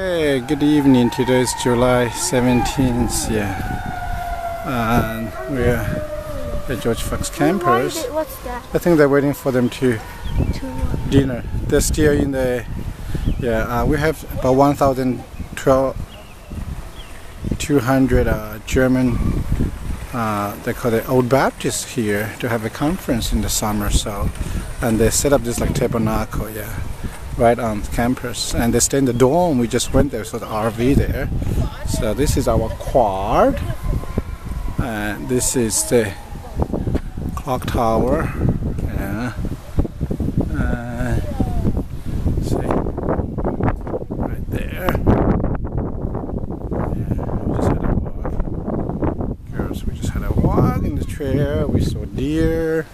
Hey, good evening. Today is July 17th. Yeah, and we're at George Fox campus. What's that? I think they're waiting for them to To dinner. They're still in the yeah. Uh, we have about 1,200 200 uh, German. Uh, they call it Old Baptists here to have a conference in the summer. So, and they set up this like tabernacle. Yeah right on campus and they stay in the dorm. We just went there so the RV there. So this is our quad and this is the clock tower. Yeah. Uh, see? Right there. Yeah, we just had a walk. Girls we just had a walk in the trail we saw deer.